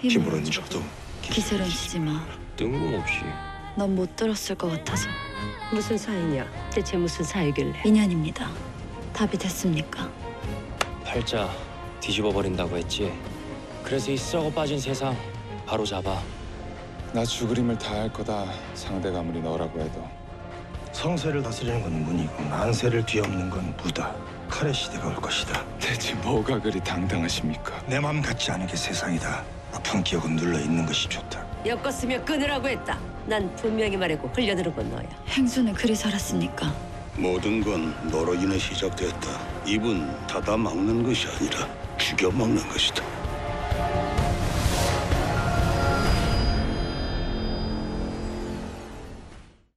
힘으로는 줘도 기세론 치지 마. 뜬금없이 넌 못 들었을 것 같아서. 무슨 사이냐? 대체 무슨 사이길래? 인연입니다. 답이 됐습니까? 팔자 뒤집어 버린다고 했지. 그래서 이 썩어 빠진 세상 바로 잡아. 나 죽을 힘을 다할 거다. 상대가 아무리 너라고 해도. 성세를 다스리는 건 문이고 만세를 뒤엎는 건 무다. 칼의 시대가 올 것이다. 대체 뭐가 그리 당당하십니까? 내 마음 같지 않은 게 세상이다. 아픈 기억은 눌러 있는 것이 좋다. 엮었으면 끊으라고 했다. 난 분명히 말했고 흘려들은 건 너야. 행수는 그리 살았으니까. 모든 건 너로 인해 시작됐다. 입은 닫아 막는 것이 아니라 죽여 막는 것이다.